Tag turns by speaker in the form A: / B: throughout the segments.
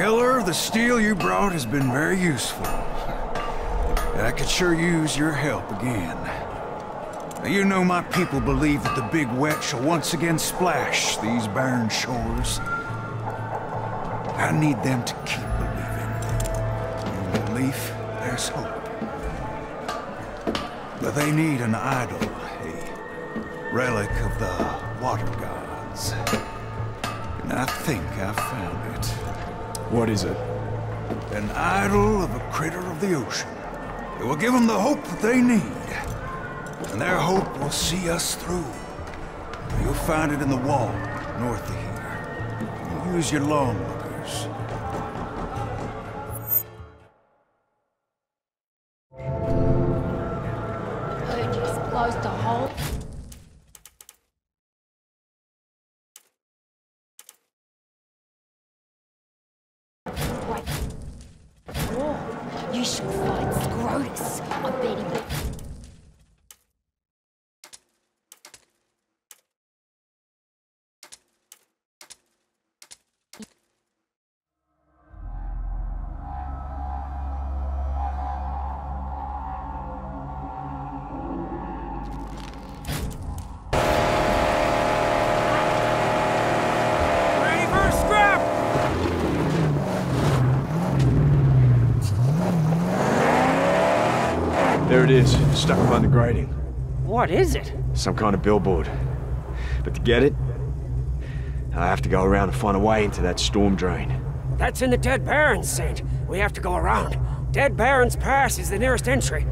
A: Keller, the steel you brought has been very useful. I could sure use your help again. You know my people believe that the Big Wet shall once again splash these barren shores. I need them to keep believing. In belief, there's hope. But they need an idol, a relic of the water gods. And I think I've found it.
B: What is it?
A: An idol of a critter of the ocean. It will give them the hope that they need. And their hope will see us through. You'll find it in the wall, north of here. Use your longlookers.
C: Heard you should fight Scrotus. I bet he
B: it is, stuck on the grating.
D: What is it?
B: Some kind of billboard. But to get it, I have to go around and find a way into that storm drain.
D: That's in the Dead Barrens, Saint. We have to go around. Dead Barrens Pass is the nearest entry.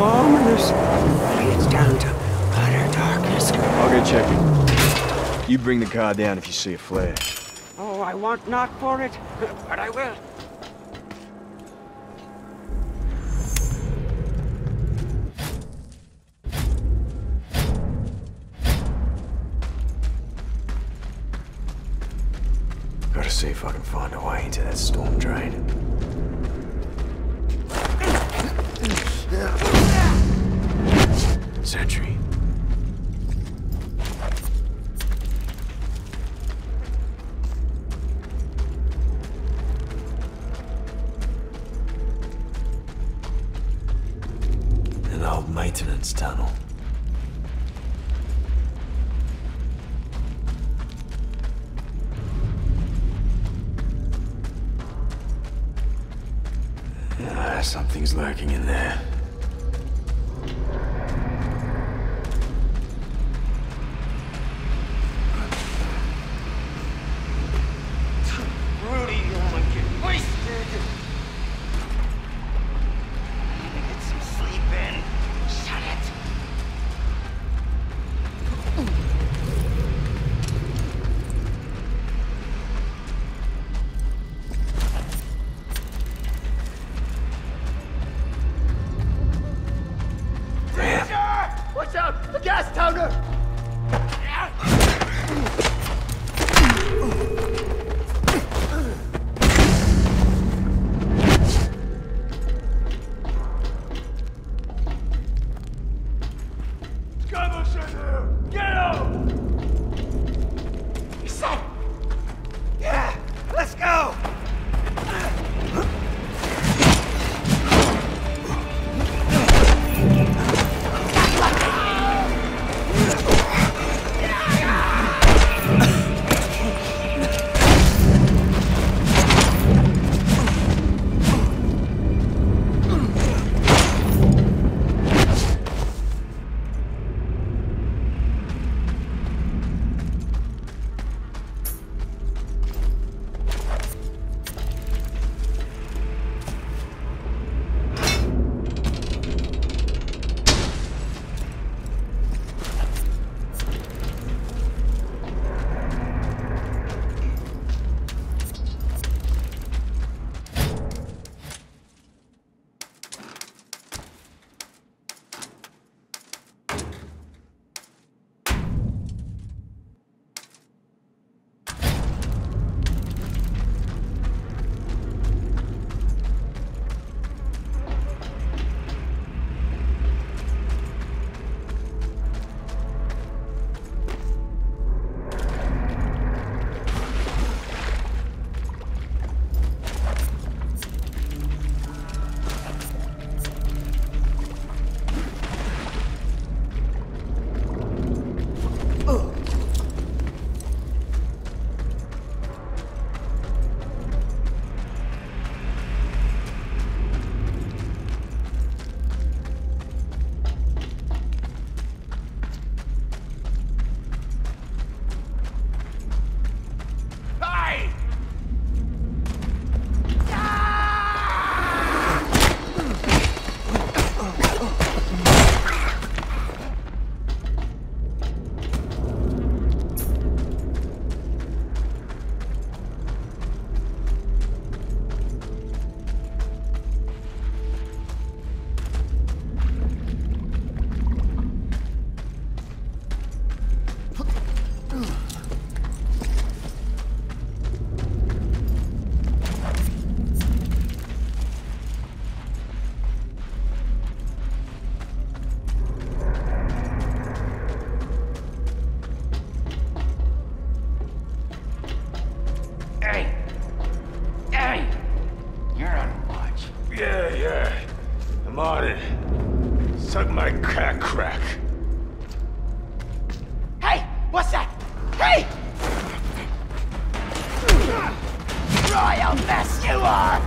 D: Ominous. Leads down to utter darkness.
B: I'll go check it. You bring the car down if you see a flare.
D: Oh, I want not for it, but I will.
B: Gotta see if I can find a way into that storm drain. Sentry. An old maintenance tunnel. Something's lurking in there.
A: Suck my crack crack.
D: Hey! What's that? Hey! Royal mess you are!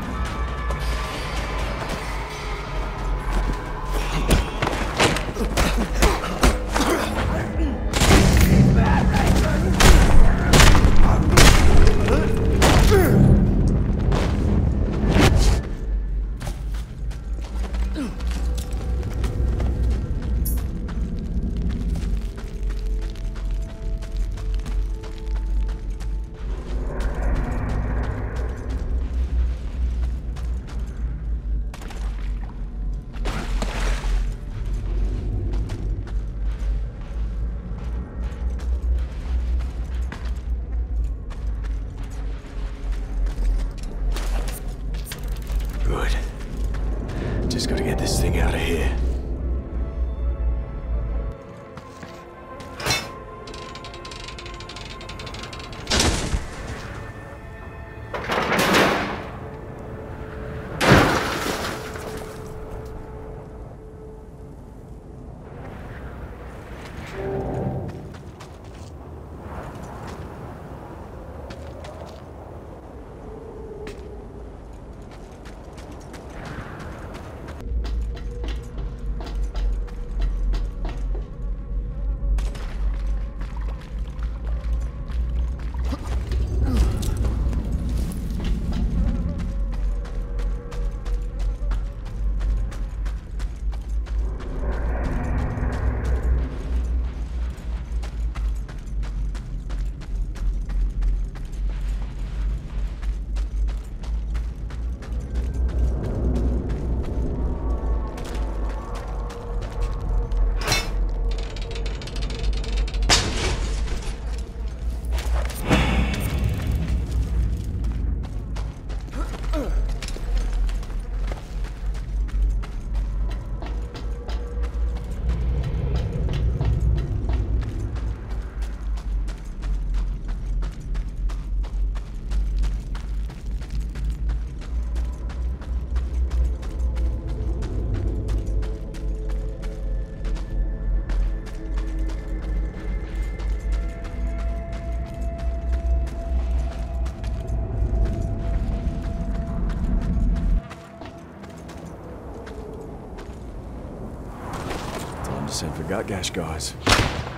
B: Send forgot Gutgash guys.